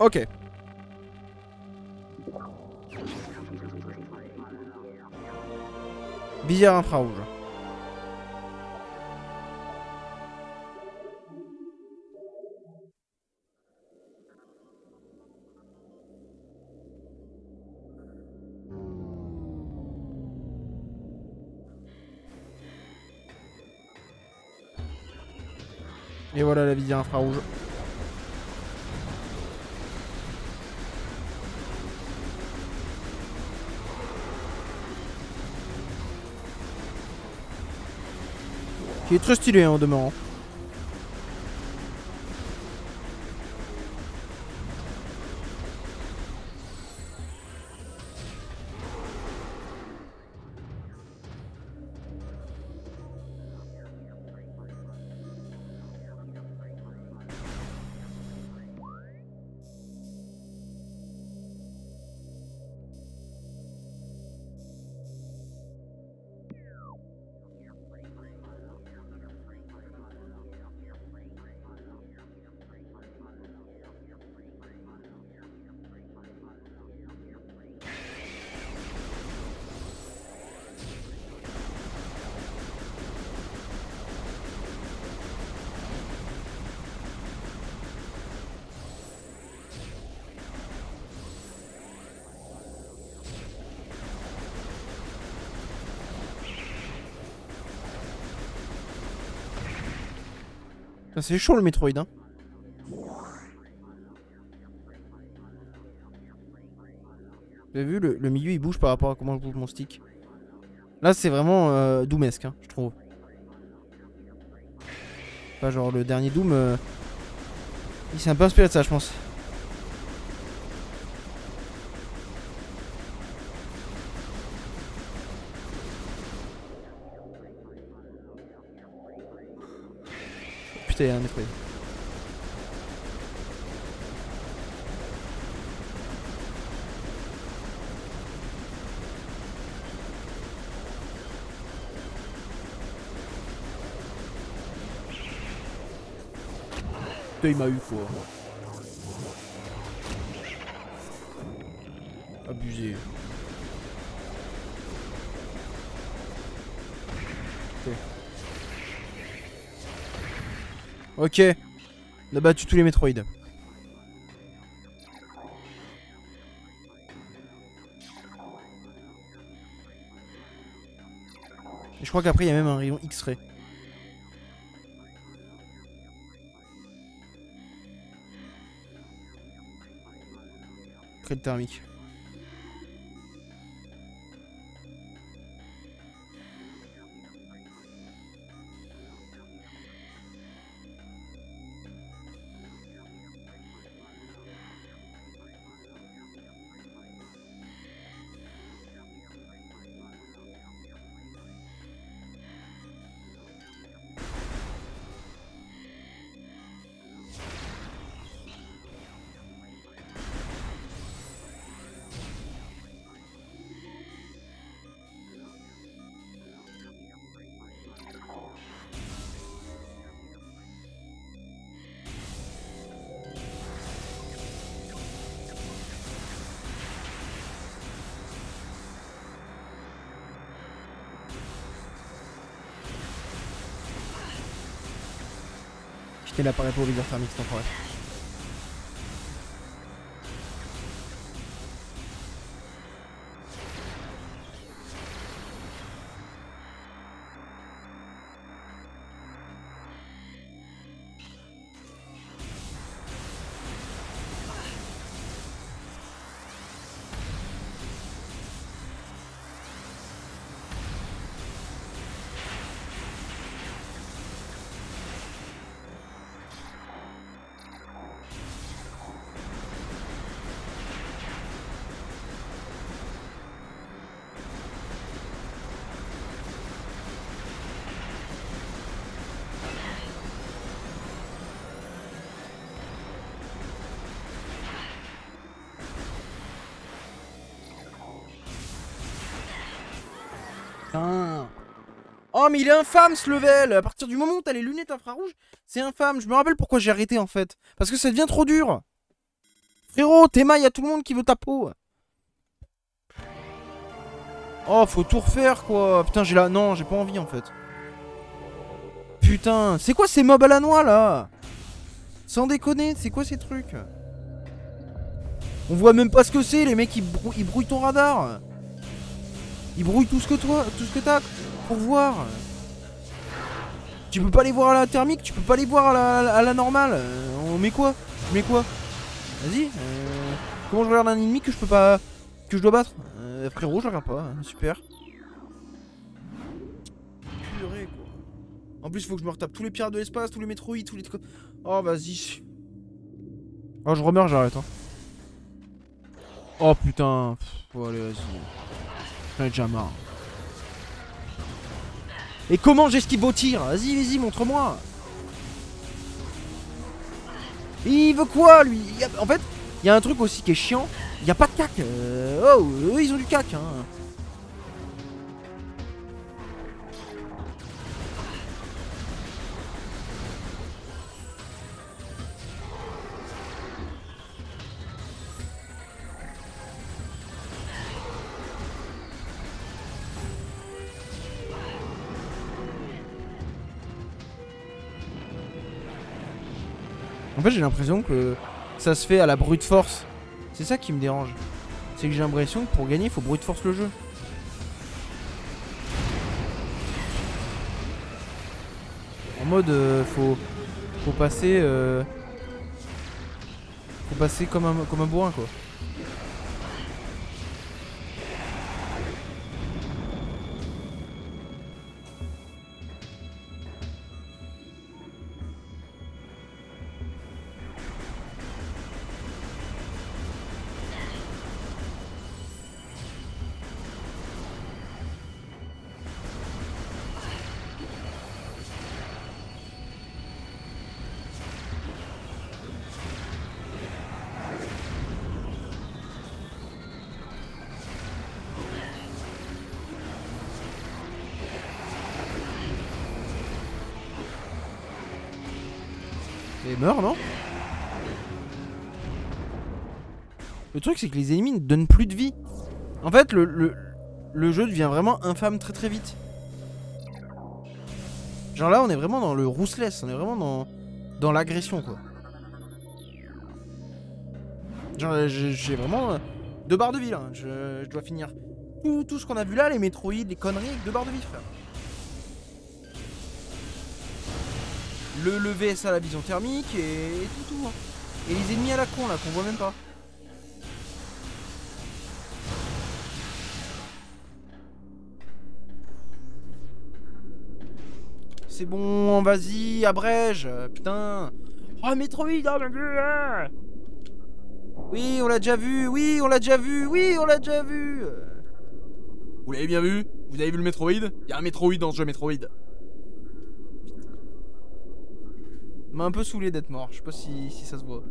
Ok. Visière infrarouge. Et voilà la visière infrarouge. Qui est très stylé hein, en demeurant. C'est chaud le Metroid hein. Vous avez vu le, milieu il bouge par rapport à comment je bouge mon stick. Là c'est vraiment euh, Doomesque hein, je trouve. Pas genre le dernier Doom. euh, Il s'est un peu inspiré de ça je pense. Un Metroid. Putain, il m'a eu quoi. Abusé. Ok. On a battu tous les Metroid. Et je crois qu'après il y a même un rayon X-ray. Trait thermique. J'étais l'appareil pour viseur thermique cet enfoiré. Oh mais il est infâme ce level À partir du moment où t'as les lunettes infrarouges, c'est infâme. Je me rappelle pourquoi j'ai arrêté en fait. Parce que ça devient trop dur. Frérot, Théma, y a tout le monde qui veut ta peau. Oh, faut tout refaire, quoi. Putain, j'ai la... Non, j'ai pas envie, en fait. Putain, c'est quoi ces mobs à la noix, là? Sans déconner, c'est quoi ces trucs? On voit même pas ce que c'est, les mecs, ils, ils brouillent ton radar. Ils brouillent tout ce que toi, tout ce que t'as pour voir. Tu peux pas les voir à la thermique, tu peux pas les voir à la, normale. Euh, on met quoi? Tu mets quoi? Vas-y. Euh, comment je regarde un ennemi que je peux pas. que je dois battre? Euh, Frérot, je regarde pas. Hein, super. Purée quoi. En plus, faut que je me retape tous les pirates de l'espace, tous les métroïdes, tous les. Oh, vas-y. Oh, je remeurs, j'arrête. Hein. Oh putain. Pff, allez, vas-y. J'en ai déjà marre. Et comment j'esquive vos tirs Vas-y, vas-y, montre-moi Il veut quoi, lui En fait, il y a un truc aussi qui est chiant. Il n'y a pas de cac. Euh, oh, eux, ils ont du cac. Hein. J'ai l'impression que ça se fait à la brute force. C'est ça qui me dérange. C'est que j'ai l'impression que pour gagner, il faut brute force le jeu. En mode, euh, faut, faut passer, euh, faut passer comme un, comme un bourrin quoi. Non? Le truc, c'est que les ennemis ne donnent plus de vie. En fait, le, le, jeu devient vraiment infâme très très vite. Genre là, on est vraiment dans le ruthless, on est vraiment dans, dans l'agression, quoi. Genre, j'ai vraiment euh, deux barres de vie, là. Je, dois finir tout, tout ce qu'on a vu là, les métroïdes, les conneries, deux barres de vie, frère. Le, le VS à la vision thermique et, tout tout. Hein. Et les ennemis à la con là qu'on voit même pas. C'est bon, vas-y, abrège, putain. Oh, Metroid, oh mon dieu, hein. Oui, on l'a déjà vu, oui, on l'a déjà vu, oui, on l'a déjà vu. Vous l'avez bien vu? Vous avez vu le Metroid? Il y a un Metroid dans ce jeu Metroid. M'a un peu saoulé d'être mort. Je sais pas si, si ça se voit.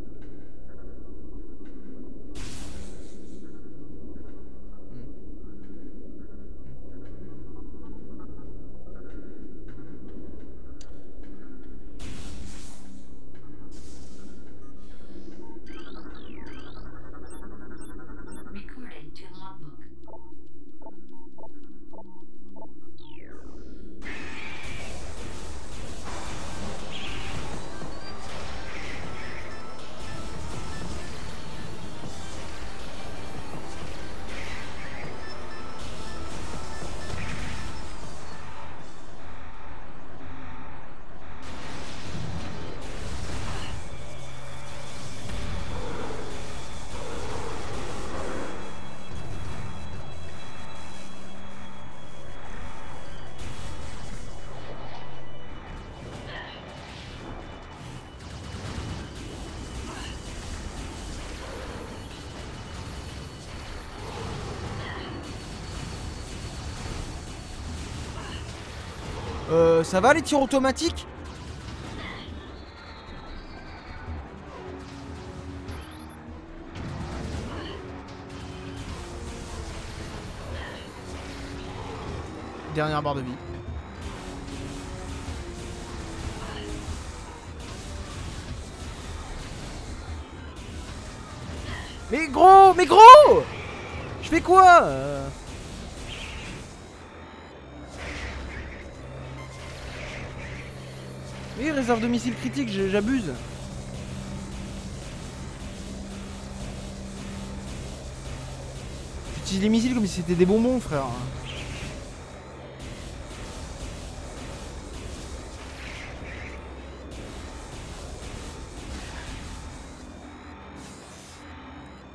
Euh, ça va les tirs automatiques? Dernière barre de vie. Mais gros Mais gros! Je fais quoi? De missiles critiques, j'abuse. J'utilise les missiles comme si c'était des bonbons, frère.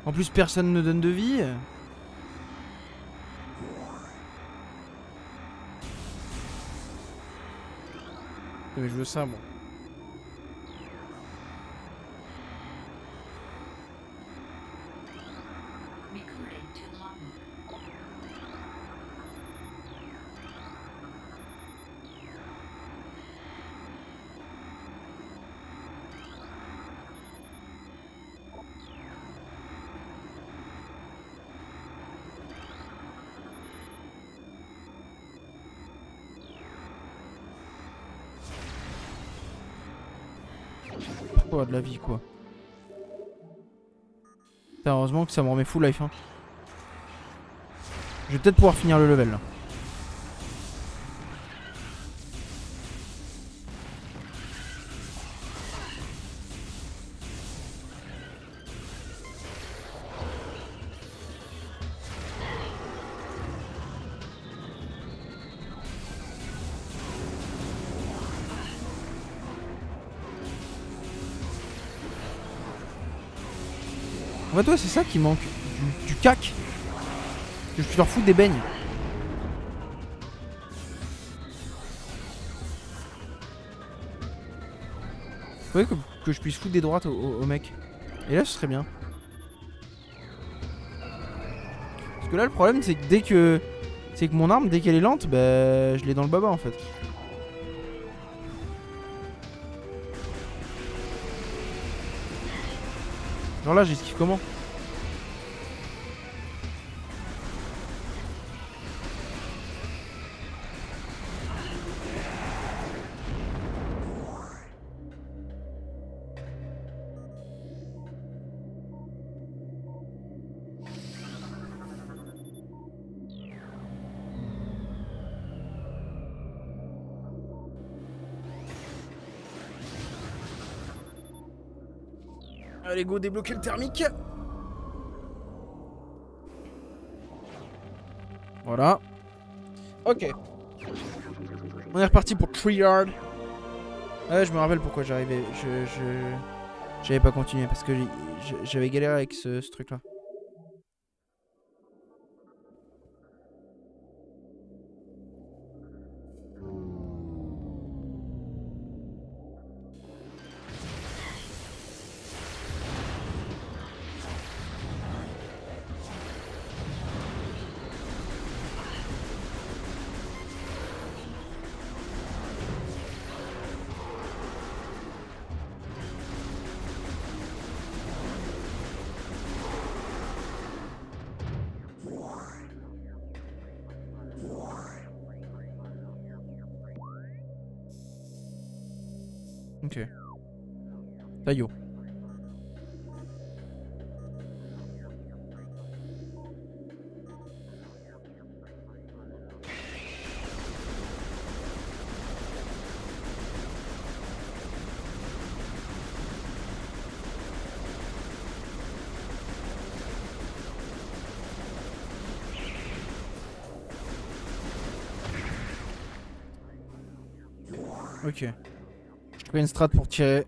En plus, personne ne donne de vie. Mais je veux ça, moi. De la vie quoi. heureusement que ça me remet full life. Hein. Je vais peut-être pouvoir finir le level là. Fait, c'est ça qui manque. Du, cac. Que je leur foutre des beignes. Ouais, que, que je puisse foutre des droites au, mec. Et là, ce serait bien. Parce que là, le problème, c'est que dès que... C'est que mon arme, dès qu'elle est lente, bah, je l'ai dans le baba, en fait. Genre là, j'esquive comment? Débloquer le thermique. Voilà. Ok. On est reparti pour Treeyard. Ouais, je me rappelle pourquoi j'arrivais. Je, je... J'avais pas continué parce que j'avais galéré avec ce truc là. Ok une strat pour tirer.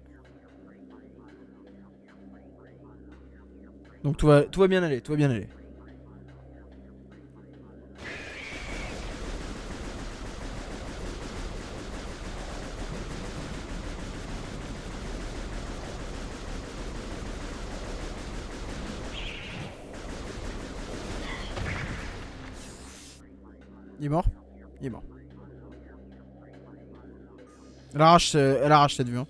Donc tout va, tout va bien aller, tout va bien aller. Il est mort? Il est mort. Elle arrache, elle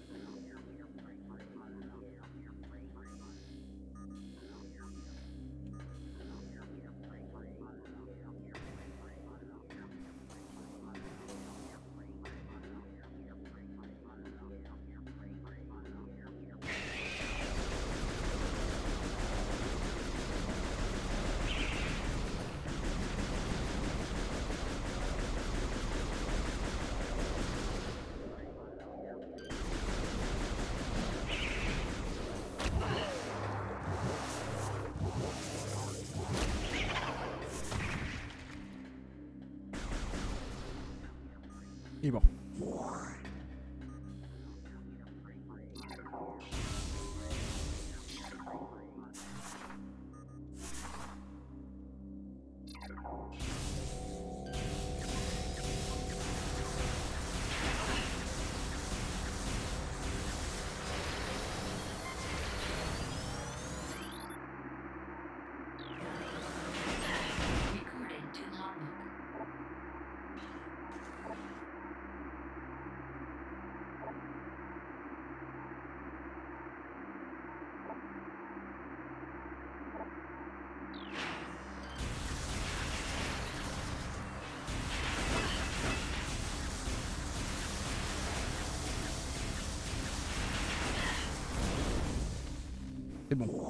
C'est bon.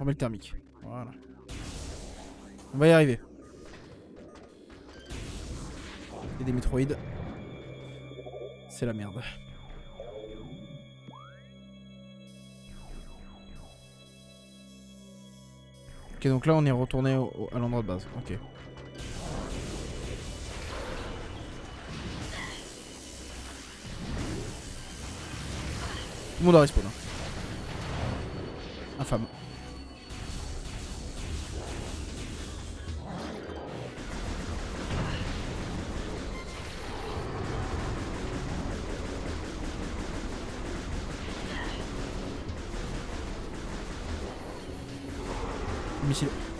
On met le thermique. Voilà. On va y arriver. Il y a des métroïdes. C'est la merde. Ok, donc là on est retourné à l'endroit de base. Ok. Tout le monde a respawn. hein. Infâme. Missile.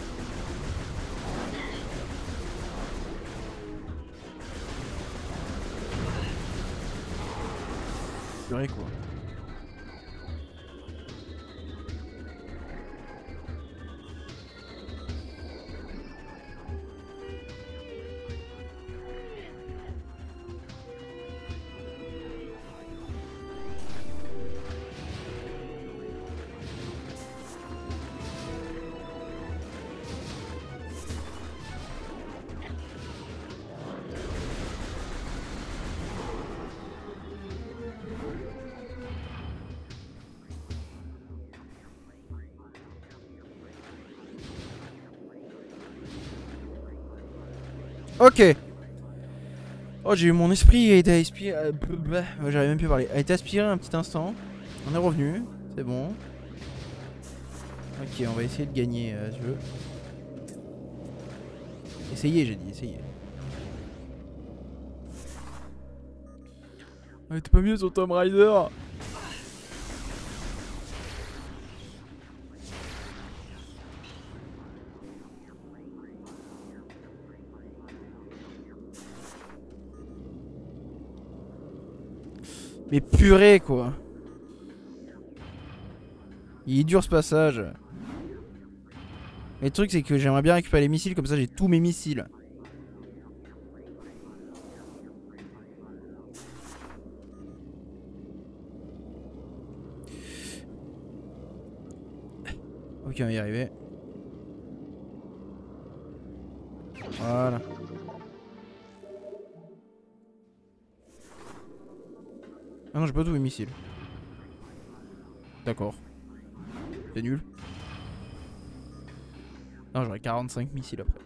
Ok. Oh, j'ai eu mon esprit a été aspiré. euh, bah, J'arrive même plus à parler. A été aspiré un petit instant. On est revenu. C'est bon. Ok, on va essayer de gagner euh, ce jeu. Essayez, j'ai dit, essayez. Ah, T'es pas mieux sur Tomb Raider Mais purée quoi. Il est dur ce passage. Mais le truc c'est que j'aimerais bien récupérer les missiles comme ça j'ai tous mes missiles. Ok on va y arriver. Voilà Ah non, j'ai pas tous mes missiles. D'accord. C'est nul. Non, j'aurai 45 missiles après.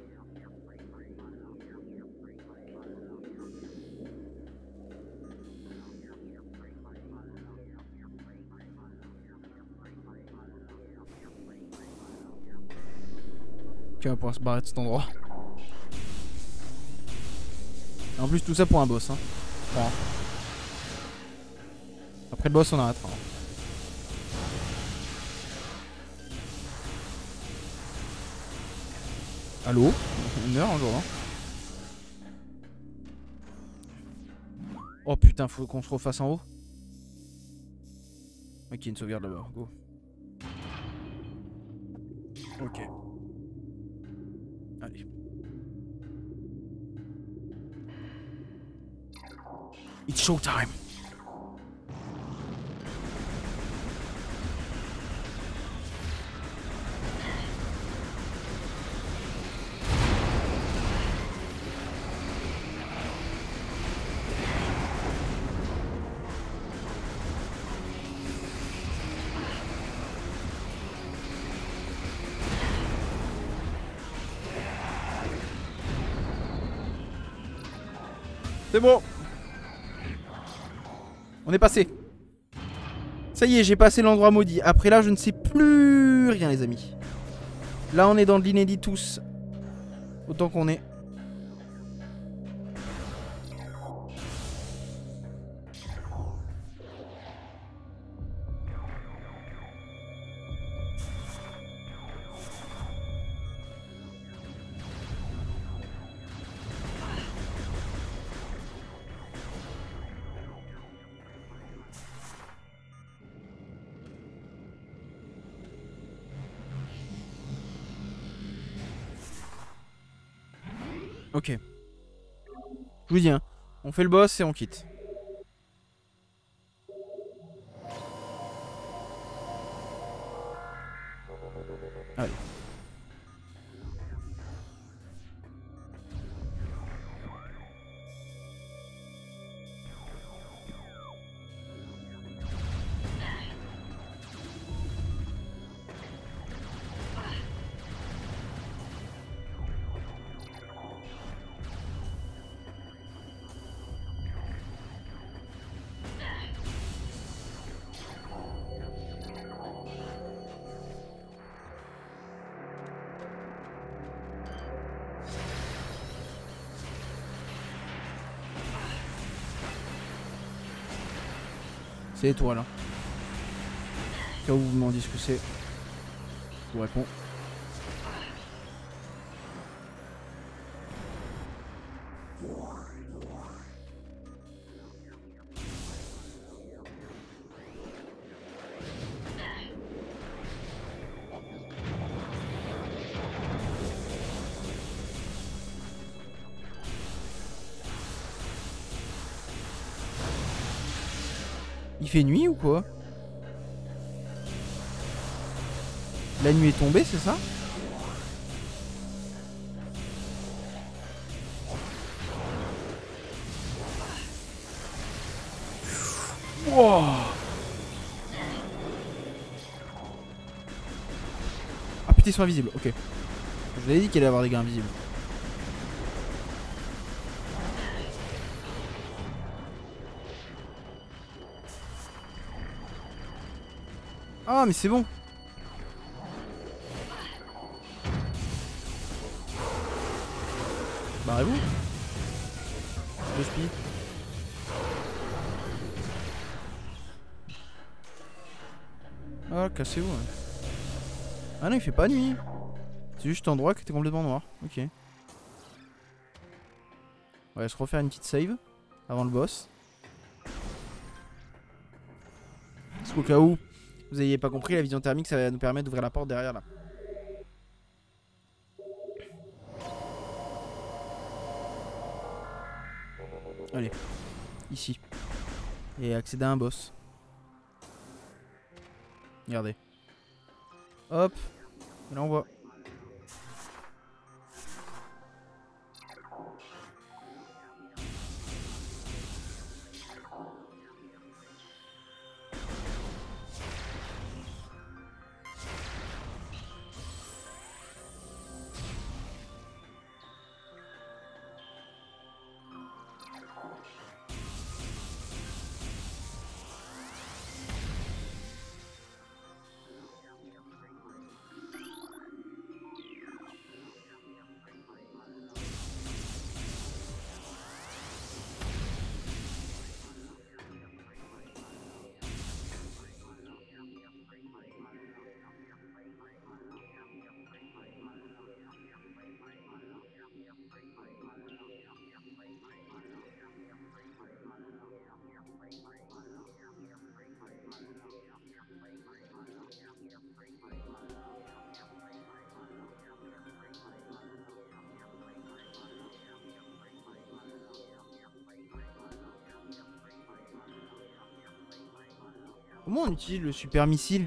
Ok, on va pouvoir se barrer de cet endroit. En plus, tout ça pour un boss. Hein. Après le boss, on arrêtera. Allô On meurt un jour, hein Oh putain, faut qu'on se refasse en haut. Ok, une sauvegarde là-bas, go. Ok. Allez. It's showtime. C'est bon. On est passé. Ça y est, j'ai passé l'endroit maudit. Après là, je ne sais plus rien, les amis. Là, on est dans de l'inédit tous. Autant qu'on est. vous dis, hein. On fait le boss et on quitte. C'est étoile. Hein. Cas où vous me demandez ce que c'est, je vous réponds. Fait nuit ou quoi La nuit est tombée, c'est ça Wow. Ah putain ils sont invisibles, ok. Je vous avais dit qu'il allait avoir des gars invisibles. Mais c'est bon. Barrez-vous. Je spie. Ah cassez-vous ouais. Ah non il fait pas nuit. C'est juste endroit qui était complètement noir. Ok. Va se refaire une petite save Avant le boss. Parce qu'au cas où vous n'ayez pas compris, la vision thermique, ça va nous permettre d'ouvrir la porte derrière là. Allez, ici. Et accéder à un boss. Regardez. Hop. Et là on voit. Comment on utilise le super missile?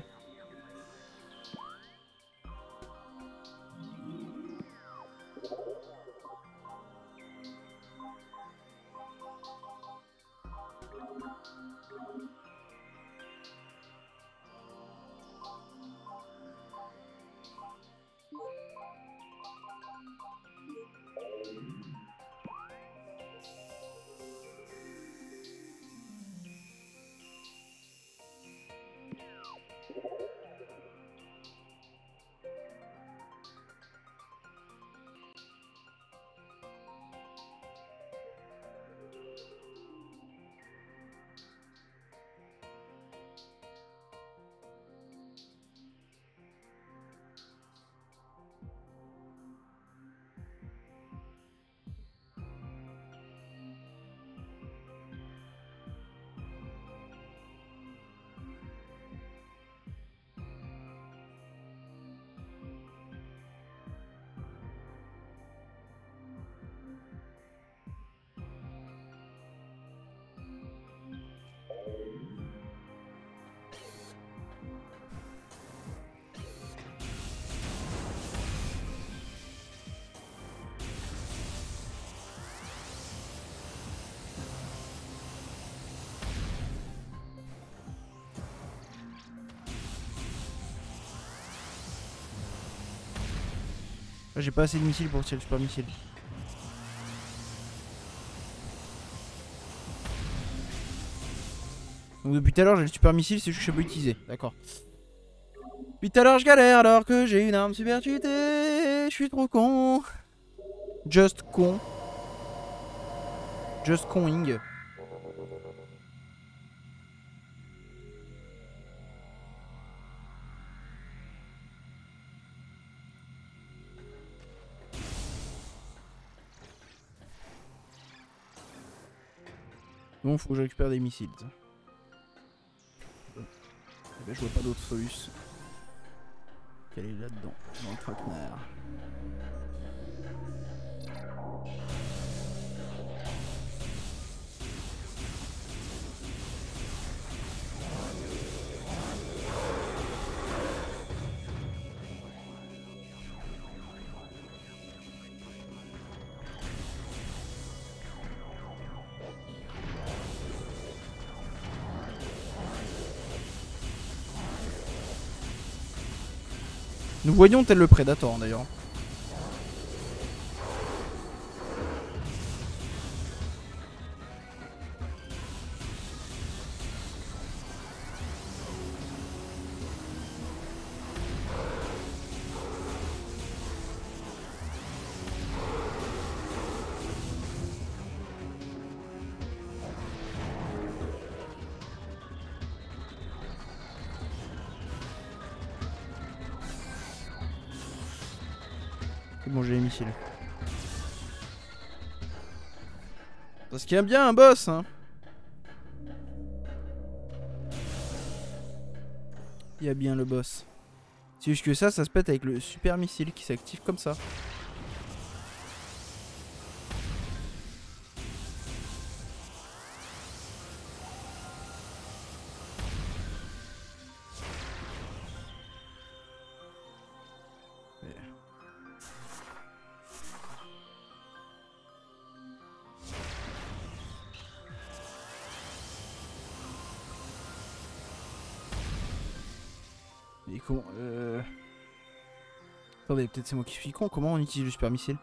J'ai pas assez de missiles pour tirer le super missile. Donc depuis tout à l'heure j'ai le super missile, c'est juste que je sais pas utiliser. D'accord. Depuis tout à l'heure je galère alors que j'ai une arme super cheatée. Je suis trop con. Just con. Just coning. Bon, faut que je récupère des missiles. Eh ben, je vois pas d'autre solution. Qu'elle est là-dedans, dans le traquenard. Nous voyons tel le Predator d'ailleurs. C'est bon, j'ai les missiles. Parce qu'il y a bien un boss, hein. Il y a bien le boss. C'est juste que ça, ça se pète avec le super missile qui s'active comme ça. Euh... Attendez, peut-être c'est moi qui suis con. Comment on utilise le super missile?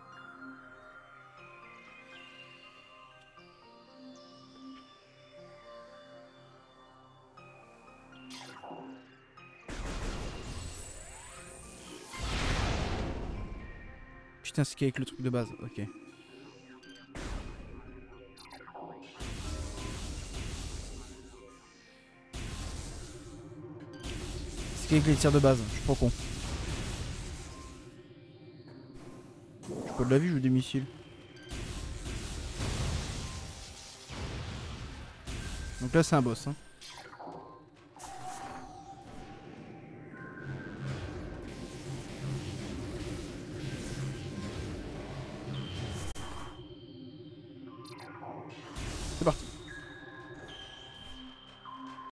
Putain, c'est qu'avec le truc de base, ok. Qu'avec les tirs de base, je suis trop con. J'ai pas de la vie, je veux des missiles. Donc là c'est un boss. Hein.